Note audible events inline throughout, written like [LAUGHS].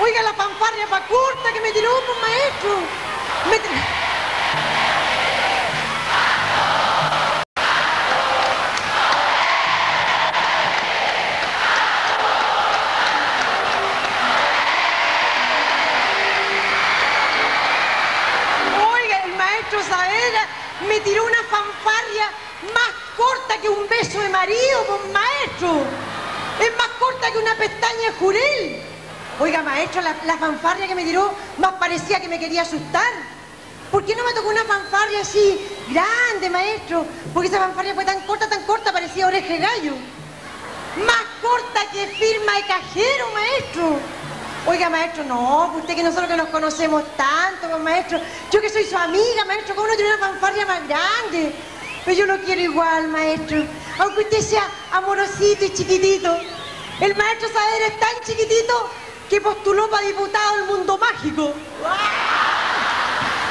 Oiga la fanfarria pa' corta que me tiró, pues maestro. Una pestaña jurel. Oiga, maestro, la, la fanfarria que me tiró más parecía que me quería asustar. ¿Por qué no me tocó una fanfarria así grande, maestro? Porque esa fanfarria fue tan corta, tan corta, parecía oreja gallo. Más corta que firma de cajero, maestro. Oiga, maestro, no, pues usted que nosotros que nos conocemos tanto, pues, maestro. Yo que soy su amiga, maestro, ¿cómo no tiene una fanfarria más grande? Pero yo lo quiero igual, maestro. Aunque usted sea amorosito y chiquitito. El maestro Saavedra es tan chiquitito que postuló para diputado del mundo mágico.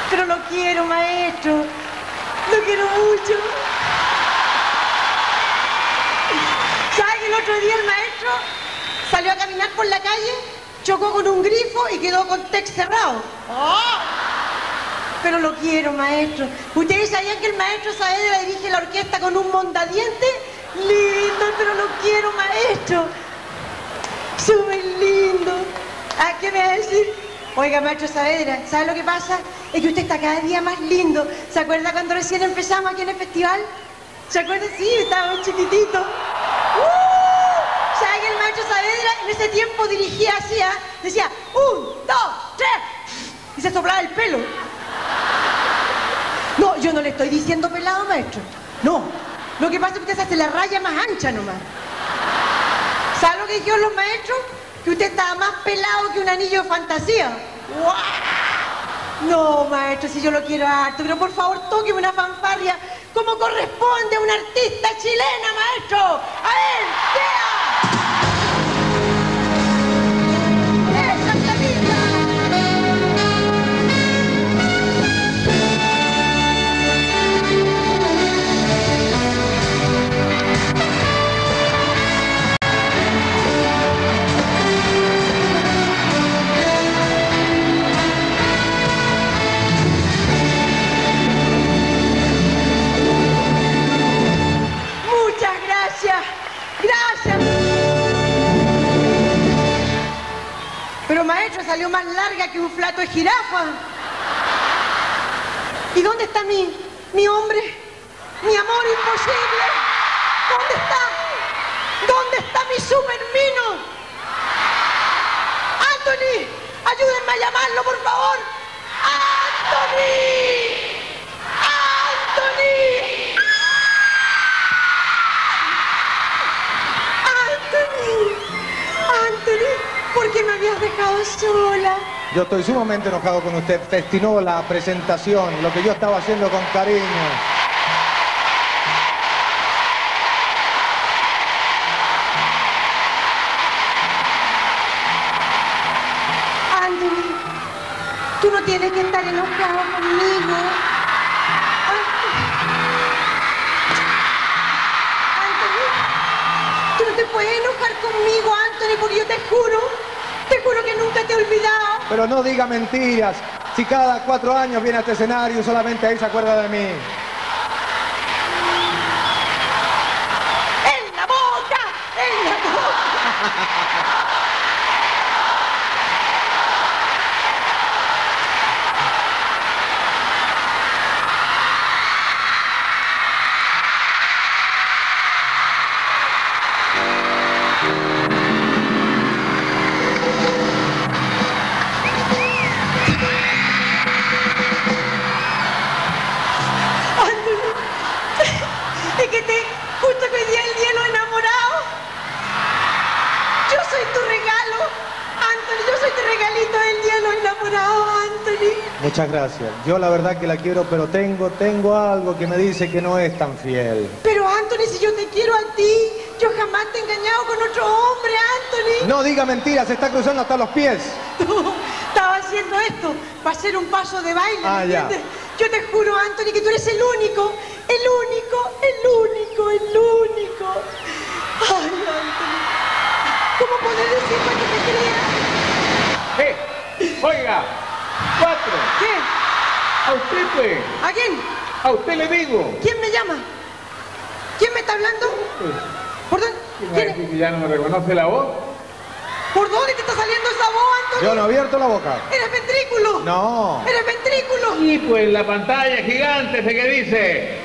Pero lo quiero, maestro. Lo quiero mucho. ¿Sabe que el otro día el maestro salió a caminar por la calle, chocó con un grifo y quedó con tex cerrado? Pero lo quiero, maestro. ¿Ustedes sabían que el maestro Saavedra dirige la orquesta con un mondadiente? Lindo, pero lo quiero, maestro. Súper lindo. ¿A qué me va a decir? Oiga, maestro Saavedra, ¿sabe lo que pasa? Es que usted está cada día más lindo. ¿Se acuerda cuando recién empezamos aquí en el festival? ¿Se acuerda? Sí, estaba muy chiquitito. ¡Uh! ¿Sabe que el maestro Saavedra en ese tiempo dirigía ah? Decía, un, dos, tres, y se soplaba el pelo. No, yo no le estoy diciendo pelado, maestro. No. Lo que pasa es que usted se hace la raya más ancha nomás. ¿Sabe lo que dijeron los maestros? Que usted estaba más pelado que un anillo de fantasía. ¡Guau! No, maestro, si yo lo quiero harto, pero por favor tóqueme una fanfarria como corresponde a una artista chilena, maestro. A ver, ¡sea! Larga que un flato de jirafa. ¿Y dónde está mi, mi hombre? Mi amor imposible. ¿Dónde está? ¿Dónde está mi supermino? Anthony, ayúdenme a llamarlo, por favor. Anthony. ¿Por qué me habías dejado sola? Yo estoy sumamente enojado con usted. Festinó la presentación, lo que yo estaba haciendo con cariño. Anthony, tú no tienes que estar enojado conmigo. Anthony, tú no te puedes enojar conmigo, Anthony, porque yo te juro, te juro que nunca te he olvidado. Pero no diga mentiras. Si cada cuatro años viene a este escenario, solamente ahí se acuerda de mí. ¡En la boca! ¡En la boca! [LAUGHS] Muchas gracias. Yo la verdad que la quiero, pero tengo, tengo algo que me dice que no es tan fiel. Pero Anthony, si yo te quiero a ti, yo jamás te he engañado con otro hombre, Anthony. No diga mentiras, se está cruzando hasta los pies. [LAUGHS] No, estaba haciendo esto para hacer un paso de baile, Ah, ¿me ya. entiendes? Yo te juro, Anthony, que tú eres el único, el único, el único, el único. Ay, Anthony, ¿cómo poder decir cuánto te quiero usted. ¿A quién? A usted le digo. ¿Quién me llama? ¿Quién me está hablando? ¿Por dónde? ¿Quién va a ¿Quién- decir que ya no me reconoce la voz? ¿Por dónde te está saliendo esa voz, Antonio? Yo no he abierto la boca. ¿Eres ventrículo? No. ¿Eres ventrículo? Y pues la pantalla gigante ese que dice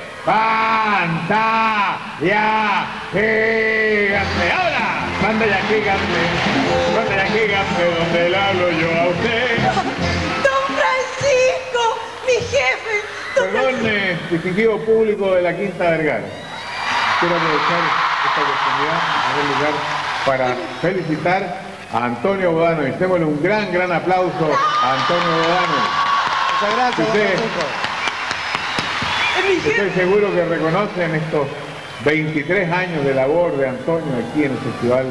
pantalla gigante. Ahora, pantalla gigante, pantalla gigante donde le hablo yo a usted. ¡Don Francisco! ¡Mi jefe! Perdón, eh, distinguido público de la Quinta Vergara. Quiero aprovechar esta oportunidad, en primer lugar, para felicitar a Antonio Bodano. Y démosle un gran, gran aplauso a Antonio Bodano. Muchas gracias, Usted-. Estoy seguro que reconocen estos 23 años de labor de Antonio aquí en el festival.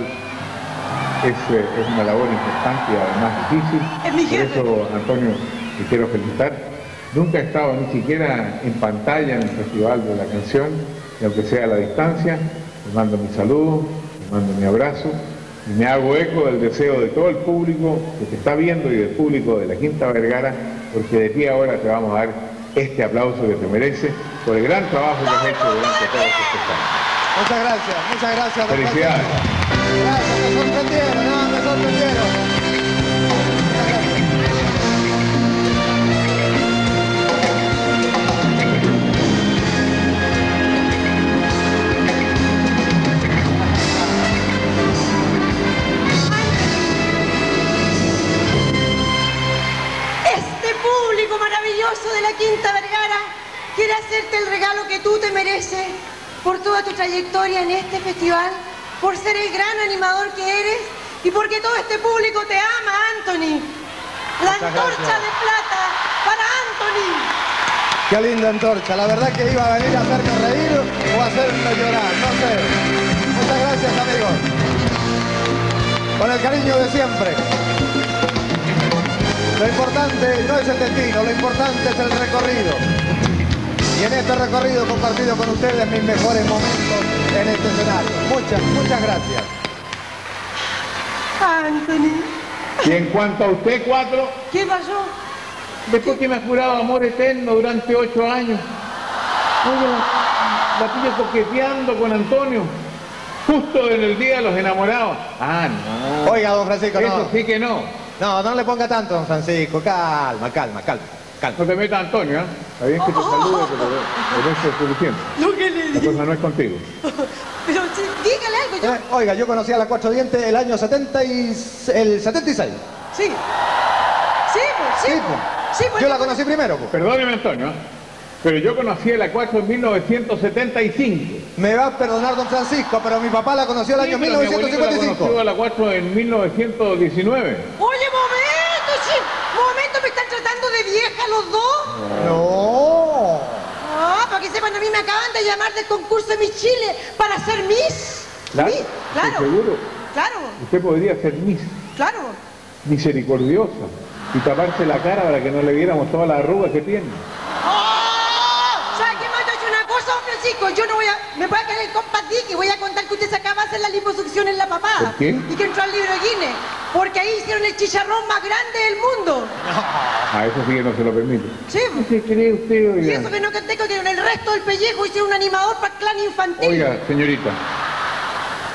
Es, eh, es una labor importante y además difícil. Es mi Por eso, Antonio, te quiero felicitar. Nunca he estado ni siquiera en pantalla en el Festival de la Canción, y aunque sea a la distancia, te mando mi saludo, te mando mi abrazo y me hago eco del deseo de todo el público que te está viendo y del público de la Quinta Vergara, porque de ti ahora te vamos a dar este aplauso que te mereces por el gran trabajo que has hecho durante todos estos años. Muchas gracias, muchas gracias. Felicidades. El gran animador que eres y porque todo este público te ama, Anthony. La Muchas antorcha gracias. de plata para Anthony. Qué linda antorcha. La verdad que iba a venir a hacerme reír o a hacerme llorar, no sé. Muchas gracias, amigos. Con el cariño de siempre. Lo importante no es el destino, lo importante es el recorrido. Y en este recorrido compartido con ustedes mis mejores momentos en este escenario. Muchas, muchas gracias. Anthony, Y en cuanto a usted, cuatro, ¿qué pasó? después que me ha jurado amor eterno durante ocho años, oye, la, coqueteando con Antonio, justo en el día de los enamorados. Ah, no. Oiga, don Francisco, Eso no. sí que no. No, no le ponga tanto, don Francisco. Calma, calma, calma. Calma. No te metas, Antonio, ¿eh? Está bien que te salude, pero pero eso es suficiente. Lo que le La digo. cosa no es contigo. [LAUGHS] Pero sí, dígale algo. Yo... Eh, Oiga, yo conocí a la Cuatro Dientes el año 70 y... el 76. Sí. Sí, pues, sí. Sí, pues. Sí, pues, Yo la conocí primero, pues. Perdóneme, Antonio, ¿eh? pero yo conocí a la 4 en 1975. Me va a perdonar don Francisco, pero mi papá la conoció el Sí, año pero mi abuelito la 1955. conoció a la 4 en 1919. Oye, momento, sí. Momento, ¿me están tratando de vieja los dos? No. Ah, para que sepan, a mí me acaban de llamar del concurso de Miss Chile para ser Miss. Claro, Miss, claro. seguro. Claro, Usted podría ser mis, claro. misericordiosa y taparse la cara para que no le viéramos todas las arrugas que tiene. ¡Oh! Francisco. Yo no voy a... Me voy a caer el compa y voy a contar que usted se acaba de hacer la liposucción en la papada. ¿Por qué? Y que entró al libro Guinness. Porque ahí hicieron el chicharrón más grande del mundo. A eso sí que no se lo permite. Sí. ¿Qué cree usted, Y oiga? eso que no conté que en el resto del pellejo hicieron un animador para el clan infantil. Oiga, señorita,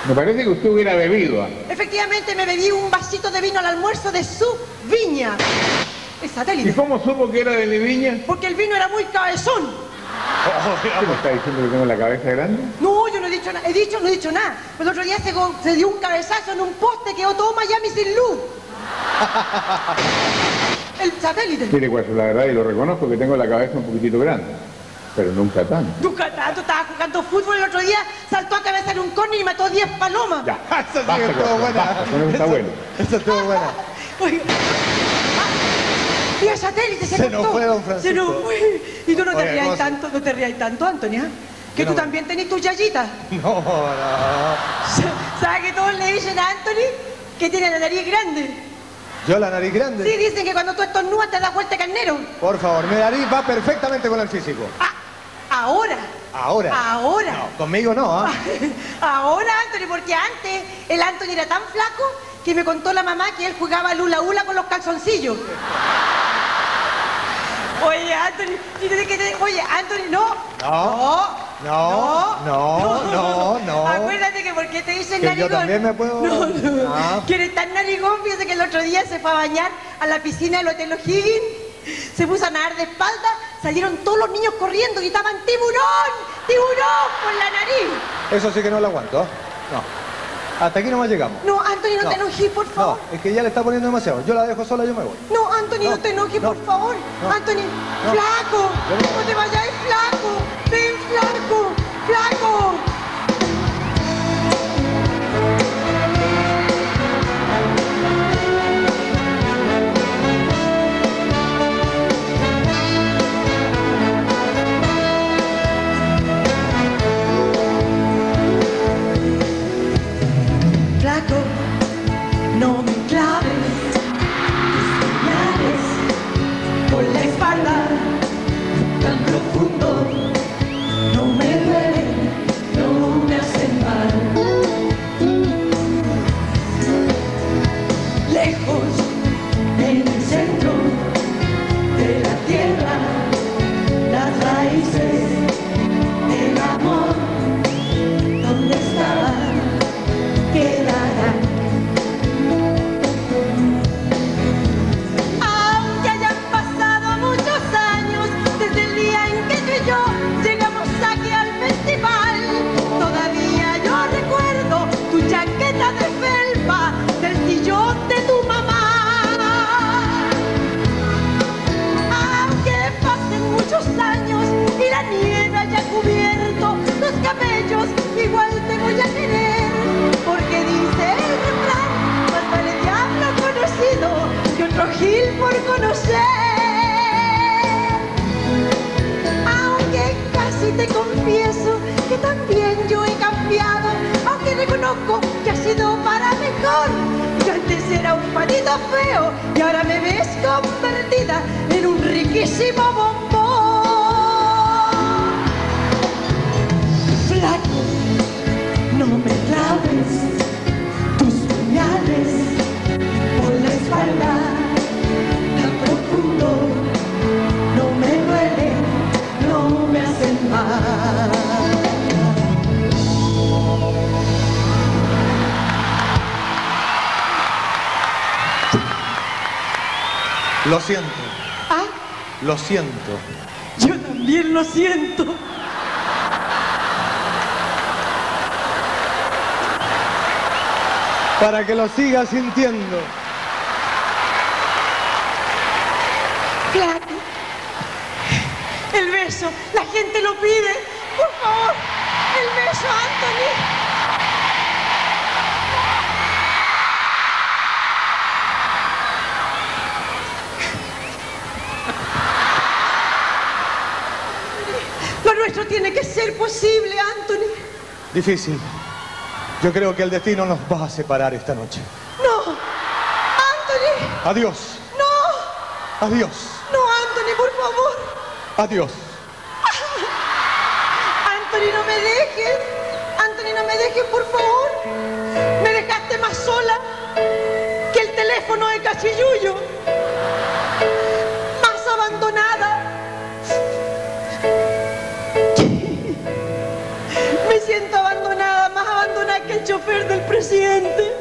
me parece que usted hubiera bebido. ¿ah? Efectivamente me bebí un vasito de vino al almuerzo de su viña. Es ¿Y satélite. cómo supo que era de mi viña? Porque el vino era muy cabezón. [LAUGHS] ¿Qué me está diciendo que tengo la cabeza grande? No, yo no he dicho nada. He dicho, no he dicho nada. Pero el otro día se, dio un cabezazo en un poste, quedó todo Miami sin luz. [LAUGHS] El satélite. Mire, Guacho, la verdad, y lo reconozco que tengo la cabeza un poquitito grande, pero nunca tanto. Nunca tanto, estaba jugando fútbol el otro día, saltó a cabeza en un córner y mató 10 palomas. Ya, [LAUGHS] Esa sí basta, estuvo Guacho, buena. eso está bueno. Esa estuvo buena. El satélite se, Se nos cortó. fue, don Se Francisco. nos fue. Y tú no te rías ¿cómo se- tanto, no te rías tanto, Antonia. Que Yo tú no- también tenés tus yayitas. [LAUGHS] No, no. [LAUGHS] ¿Sabes que todos le dicen a Anthony que tiene la nariz grande? Yo la nariz grande. Sí, dicen que cuando tú estornudas te das vuelta carnero. Por favor, mi nariz va perfectamente con el físico. Ah, ahora. Ahora. Ahora. No, conmigo no, ¿ah? [LAUGHS] Ahora, Anthony, porque antes el Anthony era tan flaco que me contó la mamá que él jugaba lula hula con los calzoncillos. Oye, Anthony, oye, Anthony, no. No, no, no, no, no. Acuérdate que porque te dicen Que yo narigón. también me puedo- No, no. Ah. Que eres tan narigón, fíjate que el otro día se fue a bañar a la piscina del Hotel O'Higgins. Se puso a nadar de espalda, salieron todos los niños corriendo, gritaban ¡Tiburón! ¡Tiburón! por la nariz. Eso sí que no lo aguanto. No. Hasta aquí nomás llegamos. No, Anthony, no, te enojes, por favor. No, es que ya le está poniendo demasiado. Yo la dejo sola, yo me voy. No, Anthony, no, No, te enojes, no, por favor. Anthony, flaco. No- te vayas, flaco. Ven. Flaco. Flaco, que ha sido para mejor. Antes era un patito feo y ahora me ves convertida en un riquísimo bombón. Flaco, no me claves tus puñales por la espalda tan profundo. No me duele, no me hacen mal. Lo siento, Ah, lo siento. yo también lo siento. Para que lo siga sintiendo. Flaco, el beso, la gente lo pide. Por favor, el beso, Anthony. Tiene que ser posible, Anthony. Difícil. Yo creo que el destino nos va a separar esta noche. No, Anthony, Adiós, no, adiós, no, Anthony, por favor. adiós. [LAUGHS] Anthony, no me dejes. Anthony, no me dejes, por favor. Me dejaste más sola que el teléfono de Cachiyuyo. Chofer del presidente.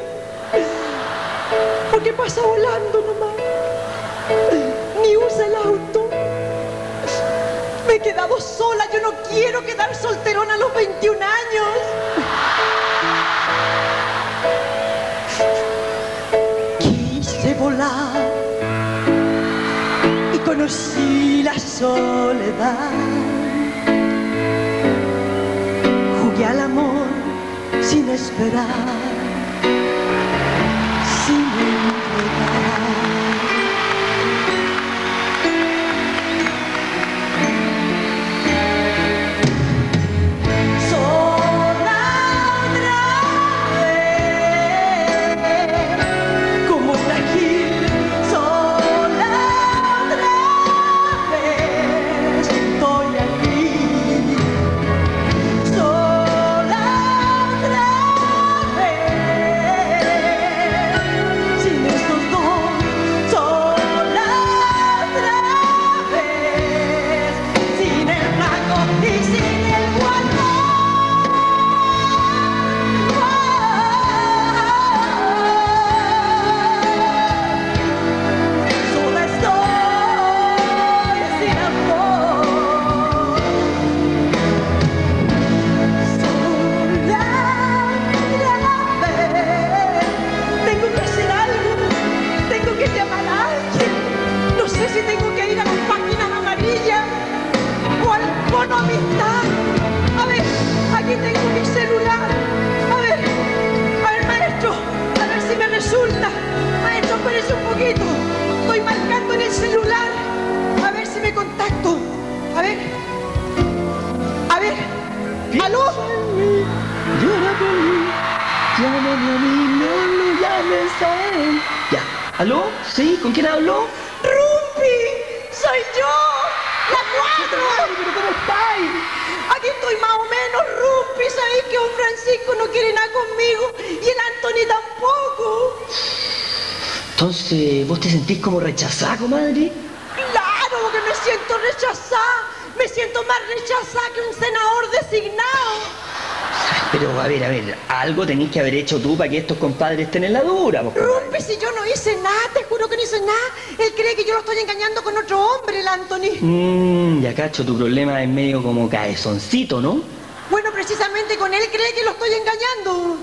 Porque pasa volando nomás. Ni usa el auto. Me he quedado sola, yo no quiero quedar solterona a los 21 años. Quise volar y conocí la soledad. Jugué al amor esperar, sin entregar. Llámame a mí, no lo llames a él. Ya. ¿Aló? ¿Sí? ¿Con quién hablo? ¡Rumpi! ¡Soy yo! ¡La cuatro! ¿Pero cómo estáis? Aquí estoy más o menos, Rumpi. Sabéis que don Francisco no quiere nada conmigo y el Anthony tampoco. Entonces, ¿vos te sentís como rechazada, comadre? ¡Claro que me siento rechazada! Me siento más rechazada que un senador designado. Pero, a ver, a ver, algo tenés que haber hecho tú para que estos compadres estén en la dura, vos, comadre. Rumpi, si yo no hice nada, te juro que no hice nada. Él cree que yo lo estoy engañando con otro hombre, el Anthony. Mmm, ya cacho, tu problema es medio como caezoncito, ¿no? Bueno, precisamente con él cree que lo estoy engañando.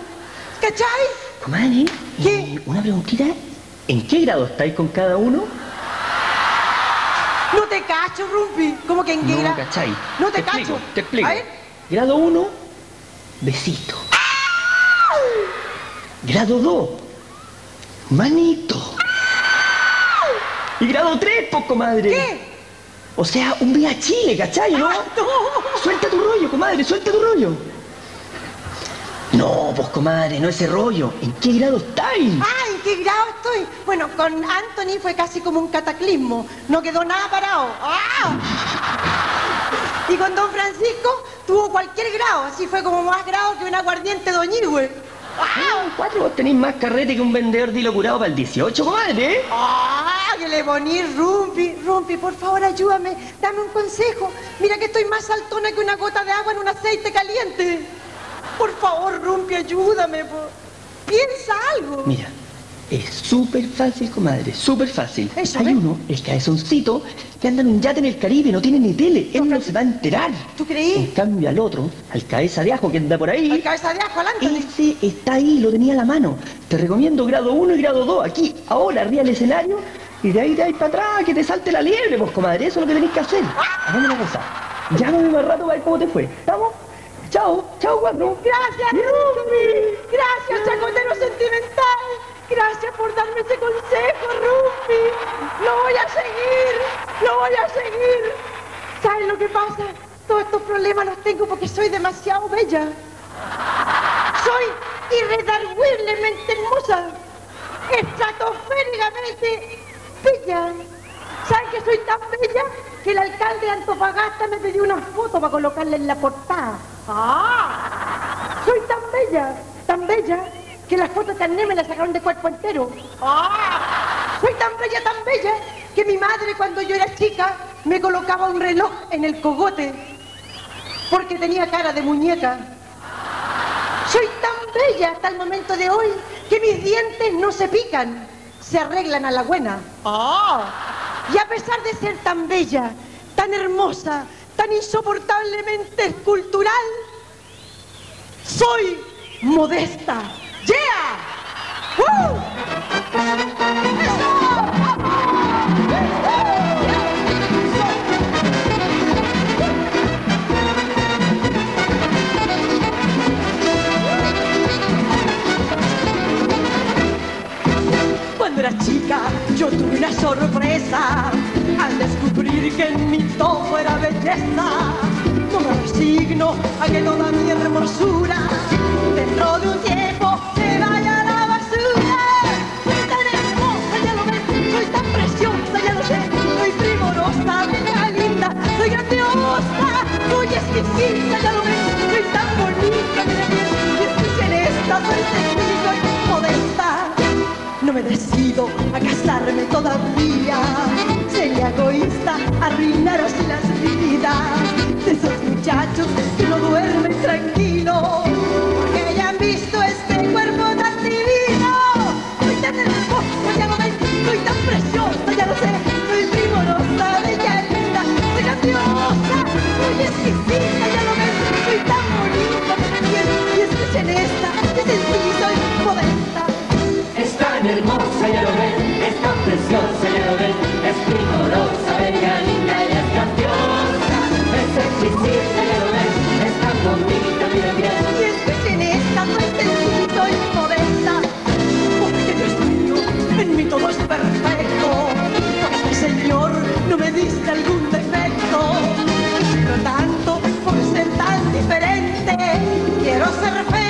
¿Cachai? Comadre, ¿Qué? una preguntita, ¿en qué grado estáis con cada uno? No te cacho, Rumpi. ¿Cómo que en qué No, ¿cachai? No te, explico, cacho. Te explico. A ver. Grado 1, besito. Grado 2, manito. Y grado 3, pues, comadre. ¿Qué? O sea, un viaje a Chile, ¿cachai, no? Ah, no. Suelta tu rollo, comadre, suelta tu rollo. No, pues, comadre, no ese rollo. ¿En qué grado estáis? Ah, ¿en qué grado estoy? Bueno, con Anthony fue casi como un cataclismo. No quedó nada parado. ¡Ah! Y con Don Francisco tuvo cualquier grado. Así fue como más grado que un aguardiente doñigüe. Ah, cuatro, vos tenéis más carrete que un vendedor de hilo curado para el 18, comadre. ¡Ah! Que le poní Rumpi. Rumpi, por favor, ayúdame. Dame un consejo. Mira que estoy más saltona que una gota de agua en un aceite caliente. Por favor, Rumpi, ayúdame. Piensa algo. Mira, es súper fácil, comadre, súper fácil. Eso, Hay ¿ves? uno, el cabezoncito, que anda en un yate en el Caribe, no tiene ni tele, él no se va a enterar. ¿Tú creí? En cambio al otro, al cabeza de ajo que anda por Al ahí, cabeza de ajo, al Anthony. ese está ahí, lo tenía a la mano. Te recomiendo grado 1 y grado 2, aquí, ahora, arriba del escenario, y de ahí de ahí para atrás, que te salte la liebre, pues, comadre, eso es lo que tenés que hacer. Hagamos una cosa, llámame más rato para ver cómo te fue, ¿estamos? Chao, chao, cuatro. Gracias, Rumpi. Gracias, chacotero sentimental. Gracias por darme ese consejo, Rumpi. Lo voy a seguir. Lo voy a seguir. ¿Sabes lo que pasa? Todos estos problemas los tengo porque soy demasiado bella. Soy irredarguiblemente hermosa. Estratosféricamente bella. ¿Sabes que soy tan bella que el alcalde de Antofagasta me pidió una foto para colocarla en la portada? ¡Ah! Soy tan bella, tan bella, que las fotos carnet me las sacaron de cuerpo entero. ¡Ah! Soy tan bella, tan bella, que mi madre cuando yo era chica me colocaba un reloj en el cogote porque tenía cara de muñeca. Soy tan bella hasta el momento de hoy que mis dientes no se pican, se arreglan a la buena. Y a pesar de ser tan bella, tan hermosa, tan insoportablemente escultural, soy modesta. ¡Yeah! ¡Woo! Una sorpresa al descubrir que en mi todo era belleza. No me resigno a que toda mi hermosura dentro de un tiempo se vaya a la basura. Soy tan hermosa, ya lo ves, soy tan preciosa, ya lo sé, soy primorosa, bella, linda, soy grandiosa, soy exquisita, ya lo me decido a casarme todavía. Sería egoísta arruinaros las vidas de esos muchachos que no duermen tranquilos. Algún defecto. Pero tanto por ser tan diferente. Quiero ser fea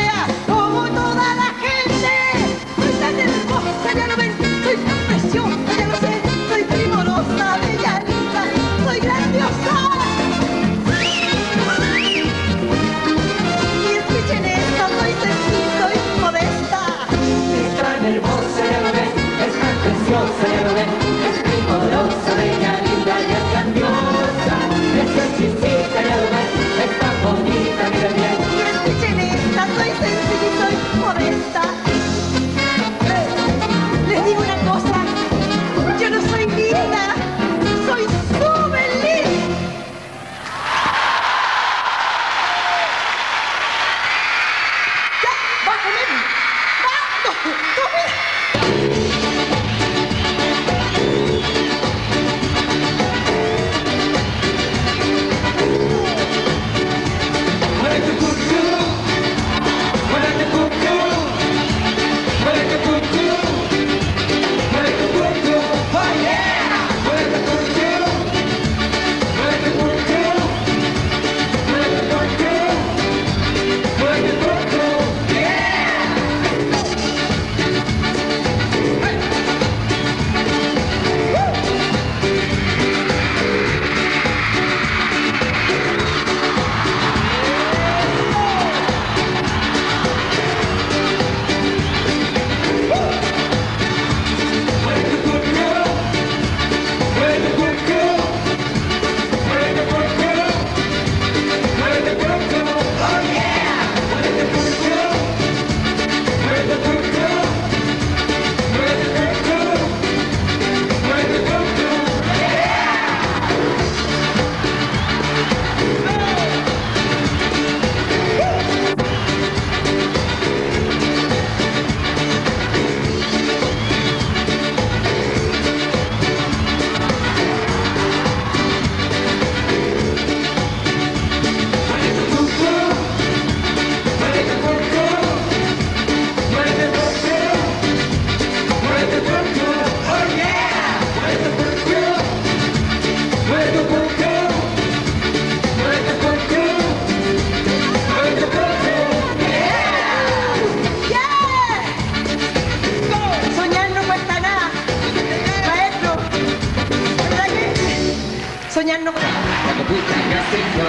Soñar no... La copucha creciendo,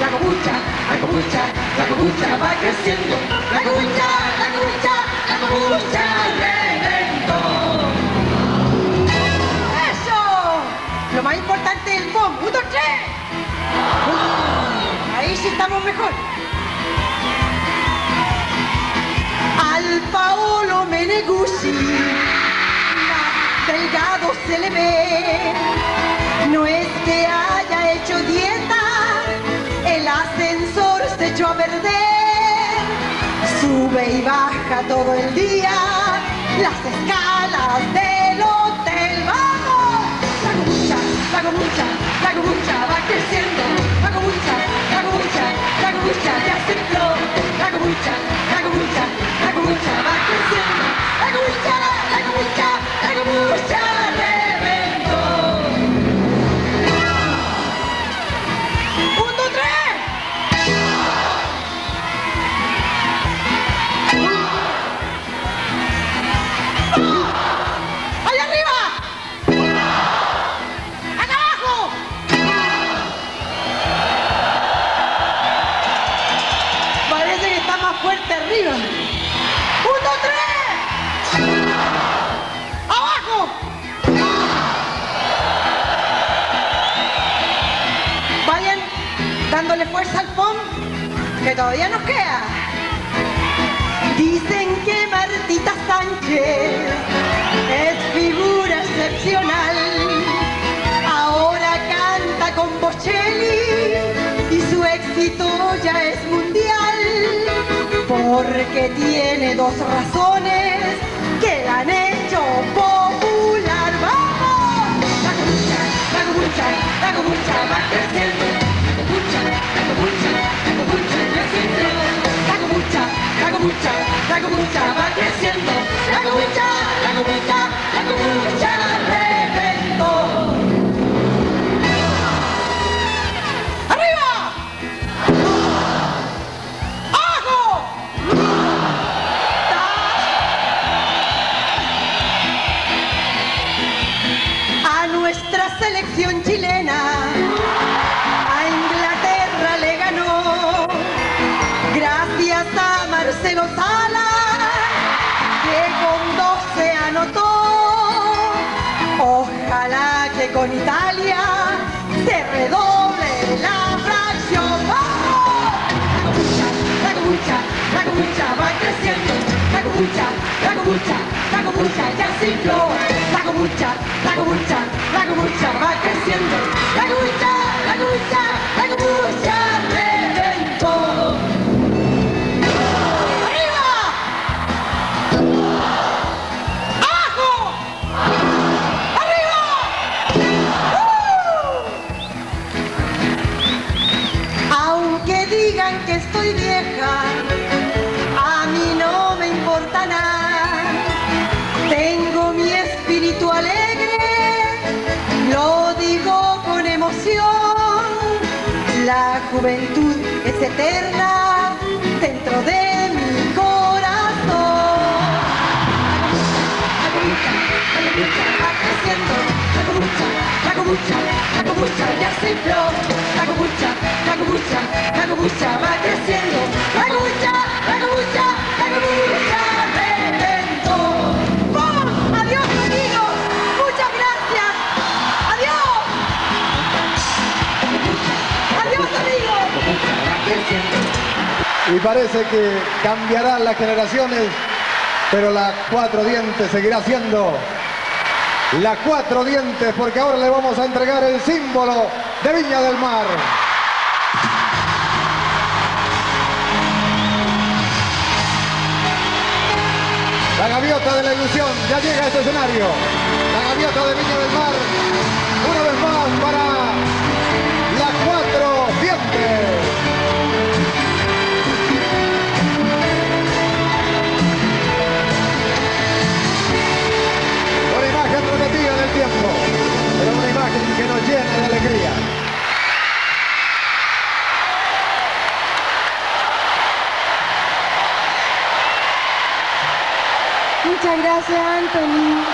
La copucha, la copucha, la copucha va creciendo. La copucha, la copucha, la copucha reventó. ¡Eso! Lo más importante es el bomb. Ahí sí estamos mejor. Al Paolo Meneguzzi, más delgado se le ve. No es que haya hecho dieta, el ascensor se echó a perder. Sube y baja todo el día las escalas del hotel. ¡Vamos! La comucha, la comucha, la comucha va creciendo. La comucha, la comucha, la comucha ya se infló. La comucha, la comucha, la comucha va creciendo. La comucha, la comucha, la comucha que todavía nos queda. Dicen que Martita Sánchez es figura excepcional. Ahora canta con Bocelli y su éxito ya es mundial. Porque tiene dos razones que la han hecho popular. ¡Vamos! La comucha, la comucha, la comucha va creciendo. Copucha creciendo. La comucha, la comucha, la comucha va creciendo. La comucha, la gracias a Marcelo Sala, que con 12 anotó. Ojalá que con Italia se redoble la fracción. ¡Vamos! La comucha, la comucha va creciendo. La comucha, la comucha, la comucha ya se infló. La comucha, la comucha, la comucha va creciendo. La comucha, la comucha, la comucha digan que estoy vieja, a mí no me importa nada. Tengo mi espíritu alegre, lo digo con emoción. La juventud es eterna dentro de mi corazón. La comucha, la comucha va creciendo, la comucha, la comucha, la ya se infló, la comucha, la comucha la comucha va creciendo, la comucha, la comucha, la comucha reventó. ¡Vamos! ¡Adiós amigos! ¡Muchas gracias! ¡Adiós! ¡Adiós amigos! Y parece que cambiarán las generaciones, pero la cuatro dientes seguirá siendo la cuatro dientes, porque ahora le vamos a entregar el símbolo de Viña del Mar. Gaviota de la ilusión ya llega a este escenario. La gaviota de Viña del Mar, una vez más para la cuatro dientes. Una imagen repetida en el tiempo, pero una imagen que nos llena de alegría. Muchas gracias, Anthony.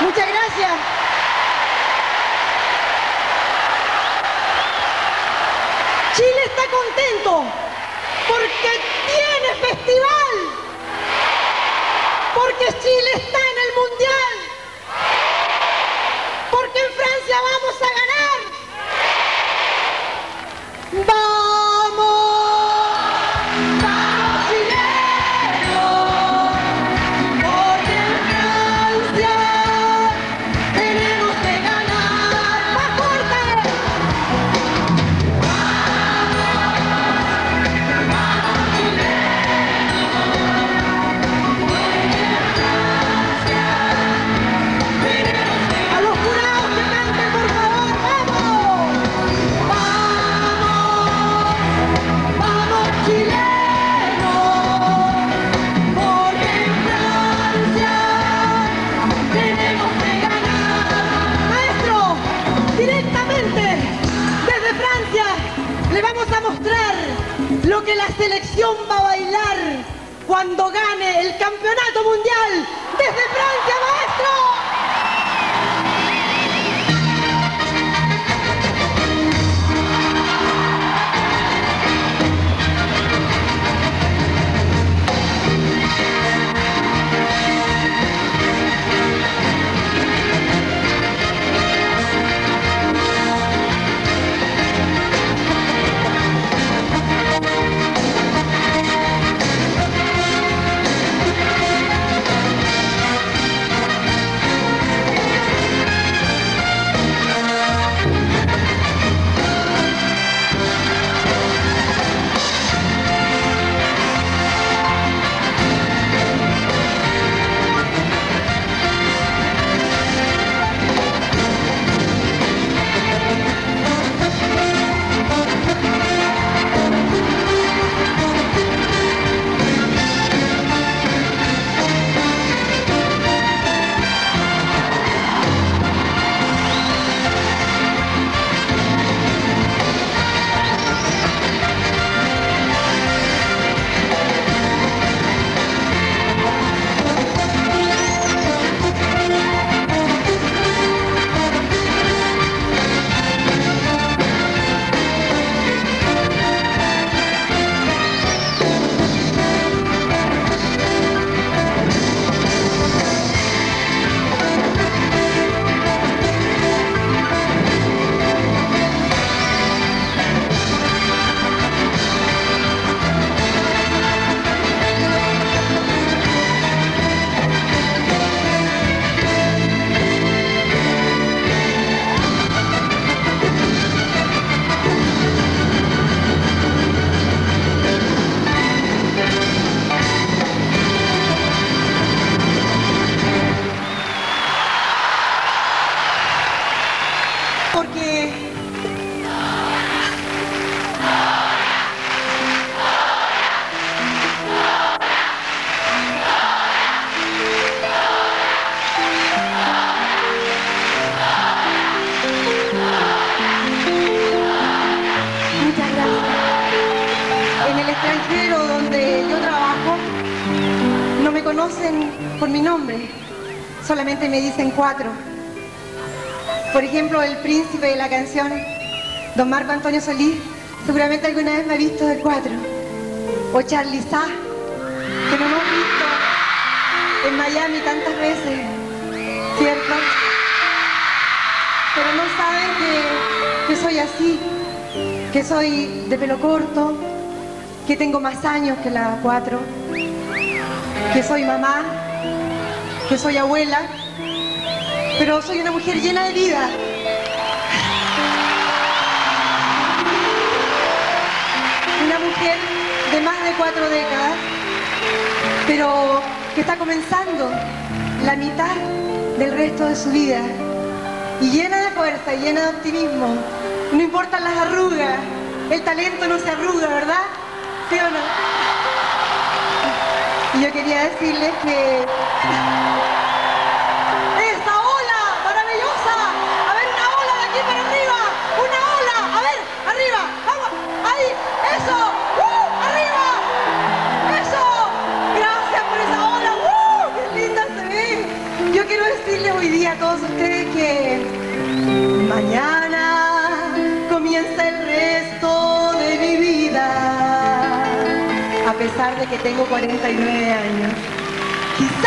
Muchas gracias. Chile está contento porque tiene festival porque Chile está en el Mundial, porque en Francia vamos a ganar. ¡Vamos! Don Marco Antonio Solís, seguramente alguna vez me ha visto de cuatro. O Charlie Sá, que nos hemos visto en Miami tantas veces, ¿cierto? Pero no saben que, que soy así, que soy de pelo corto, que tengo más años que la cuatro, que soy mamá, que soy abuela, pero soy una mujer llena de vida. De más de cuatro décadas, pero que está comenzando la mitad del resto de su vida y llena de fuerza y llena de optimismo. No importan las arrugas, el talento no se arruga, ¿verdad? ¿Sí o no? Y yo quería decirles que todos que mañana comienza el resto de mi vida. A pesar de que tengo 49 años. Quizás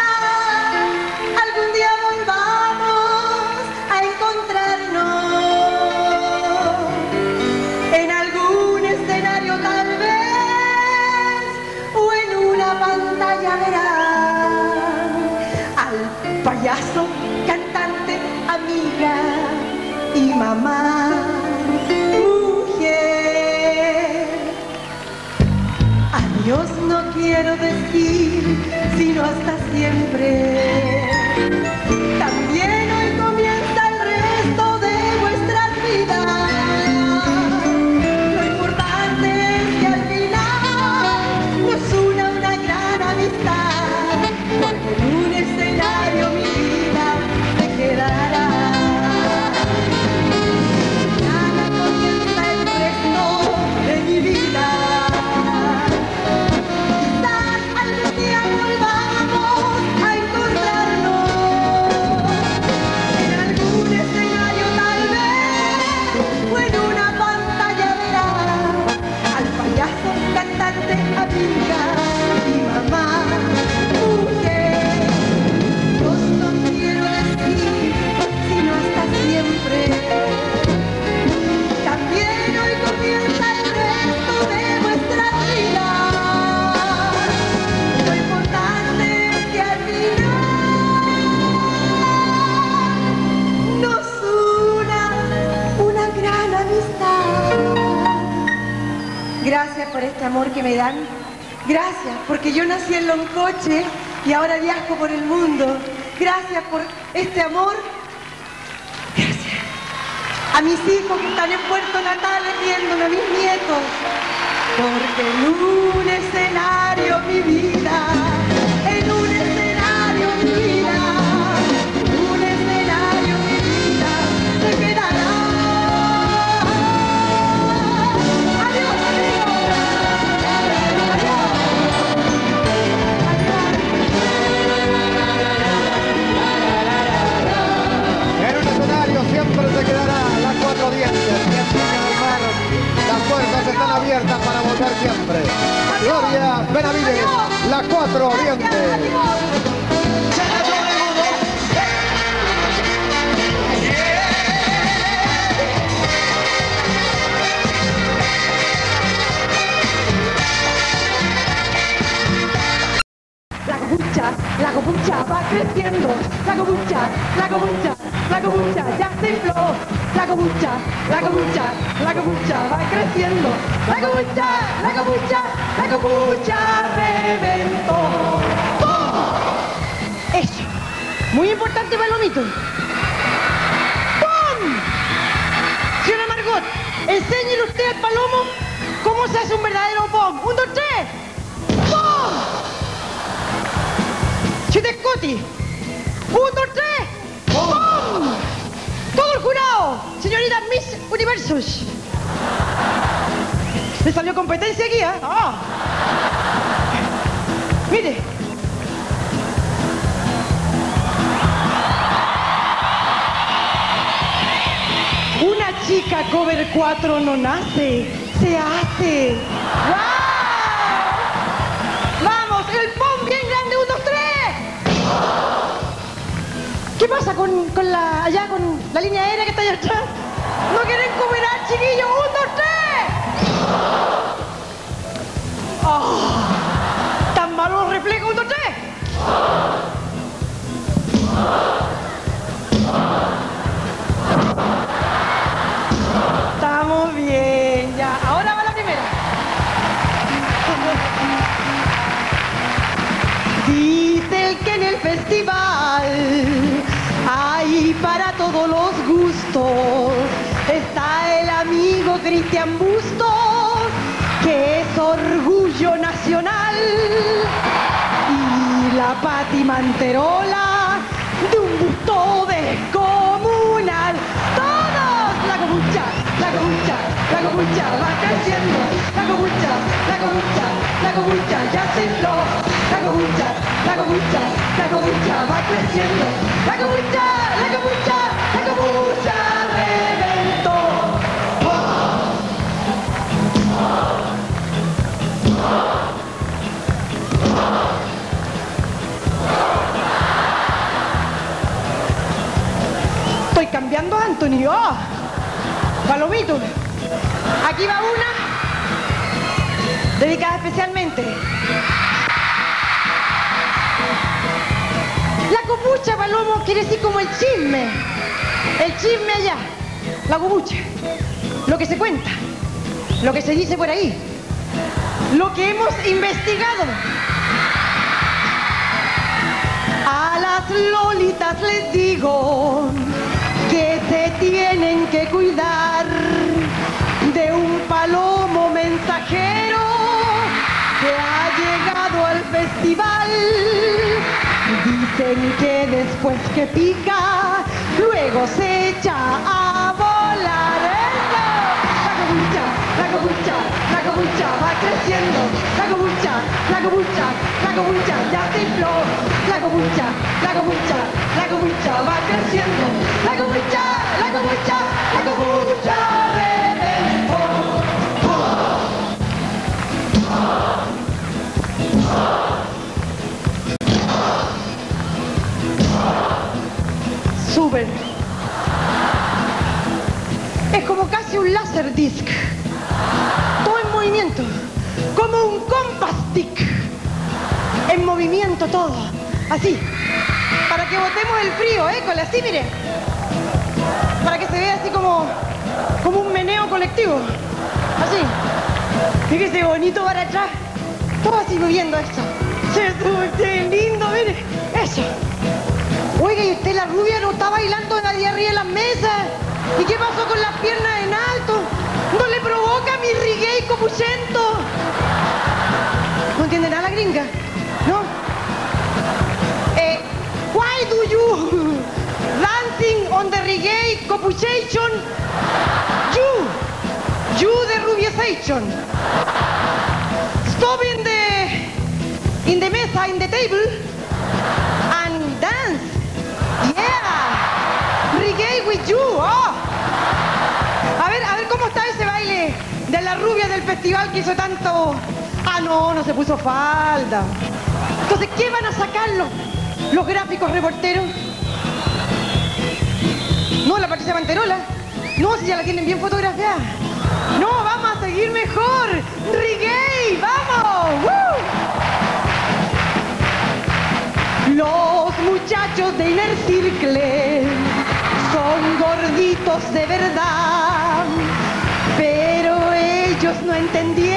Gracias porque yo nací en Loncoche y ahora viajo por el mundo. Gracias por este amor. Gracias a mis hijos que están en Puerto Natales viéndome, a mis nietos. Porque en un escenario mi vida, para volver siempre. Gloria Benavides. La copucha, la copucha va creciendo. La copucha, la copucha, la copucha ya se infló. La copucha, la copucha, la copucha va creciendo. La copucha, la copucha, la copucha reventó. ¡Pum! Eso. Muy importante, Palomito. ¡Pum! Señora Margot, enséñele usted al palomo cómo se hace un verdadero pom. ¡Un, dos, tres! ¡Pum! Chitescoti. Un, dos. Todo el jurado, señorita Miss Universus. Le salió competencia aquí, ¿eh? ¡Ah! Mire. Una chica cover 4 no nace, se hace. ¡Wow! Pasa con, con la allá con la línea aérea que está allá atrás? ¿No quieren cooperar, chiquillos? ¡Un, dos, tres! ¡Ah! ¿Tan malos los reflejos? ¡Un, dos, tres! Cristian Bustos, que es orgullo nacional. Y la Pati Manterola, de un busto descomunal. Todos la comucha, la comucha, la comucha va creciendo. La comucha, la comucha, la comucha ya se. La comucha, la comucha, la comucha va creciendo. La comucha, la comucha, la comucha cambiando a Anthony. ¡Oh! Palomito. Aquí va una dedicada especialmente. La copucha, Palomo, quiere decir como el chisme. El chisme allá. La copucha. Lo que se cuenta. Lo que se dice por ahí. Lo que hemos investigado. A las lolitas les digo que se tienen que cuidar de un palomo mensajero que ha llegado al festival. Dicen que después que pica, luego se echa a la comucha, la comucha va creciendo. La comucha, la comucha, la comucha ya infló. La comucha, la comucha, la comucha va creciendo. La comucha, la comucha, la comucha reventó. Súper. Es como casi un láser disc. Todo en movimiento. Como un compass stick. En movimiento todo. Así. Para que botemos el frío, ¿eh? Con así, mire. Para que se vea así como, como un meneo colectivo. Así. Fíjese bonito para atrás. Todo así moviendo esto. Se sube, lindo, mire. Eso. Oiga, ¿y usted la rubia no está bailando nadie arriba de las mesas? ¿Y qué pasó con las piernas en alto? ¿No le provoca mi reggae copuchento? ¿No la gringa? ¿No? Eh, why do you dancing on the reggae copuchation? You, you the rubiesation. Stop in the, in the mesa, in the table, and dance. Yeah, reggae with you. Oh. De la rubia del festival que hizo tanto. Ah, no, no se puso falda. Entonces, ¿qué van a sacar los, gráficos reporteros? No, la Patricia Manterola. No, si ya la tienen bien fotografiada. No, vamos a seguir mejor. Reggae, vamos. ¡Woo! Los muchachos de Inner Circle son gorditos de verdad, ellos no entendieron.